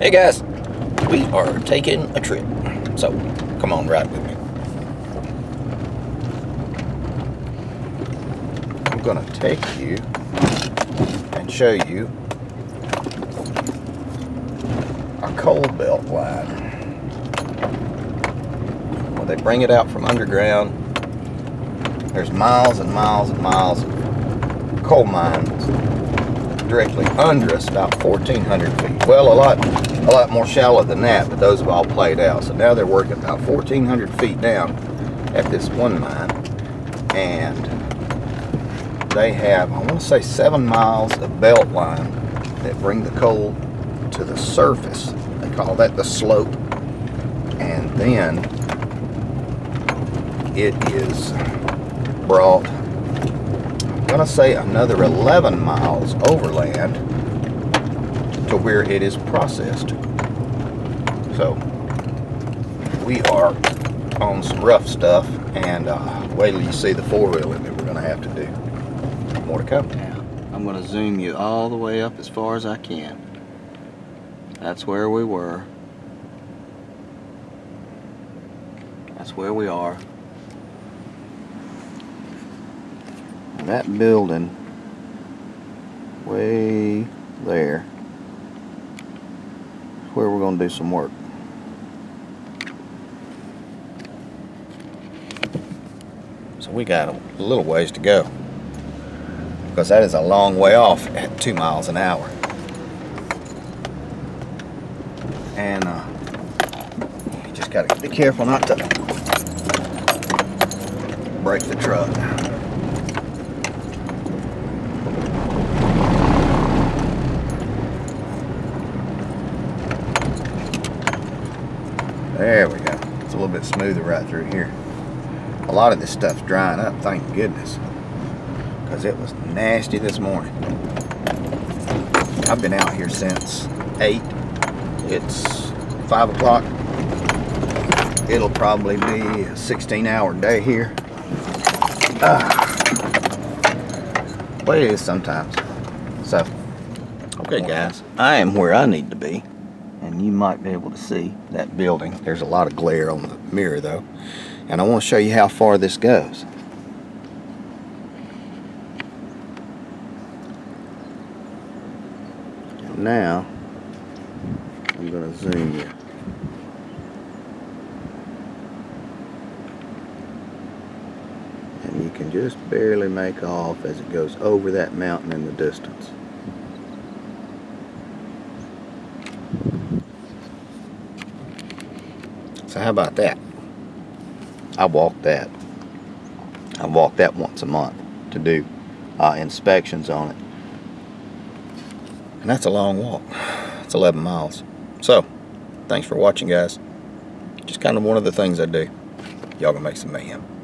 Hey guys, we are taking a trip. So, come on, ride with me. I'm gonna take you and show you a coal belt line. When they bring it out from underground, there's miles and miles and miles of coal mines directly under us, about 1,400 feet. Well, a lot, a lot more shallow than that, but those have all played out. So now they're working about 1,400 feet down at this one mine, and they have, I want to say, seven miles of belt line that bring the coal to the surface. They call that the slope, and then it is brought going to say another 11 miles overland to where it is processed. So we are on some rough stuff and uh, wait till you see the four-wheeling that we're going to have to do. More to come. Now, I'm going to zoom you all the way up as far as I can. That's where we were. That's where we are. That building way there where we're going to do some work. So we got a little ways to go because that is a long way off at two miles an hour. And uh, you just got to be careful not to break the truck. There we go. It's a little bit smoother right through here. A lot of this stuff's drying up, thank goodness. Because it was nasty this morning. I've been out here since 8. It's 5 o'clock. It'll probably be a 16 hour day here. Ah. But it is sometimes. So, okay guys, I am where I need to be and you might be able to see that building. There's a lot of glare on the mirror though. And I want to show you how far this goes. Now, I'm going to zoom you. And you can just barely make off as it goes over that mountain in the distance. So how about that? I walk that. I walk that once a month to do uh, inspections on it. And that's a long walk. It's 11 miles. So, thanks for watching guys. Just kind of one of the things I do. Y'all gonna make some mayhem.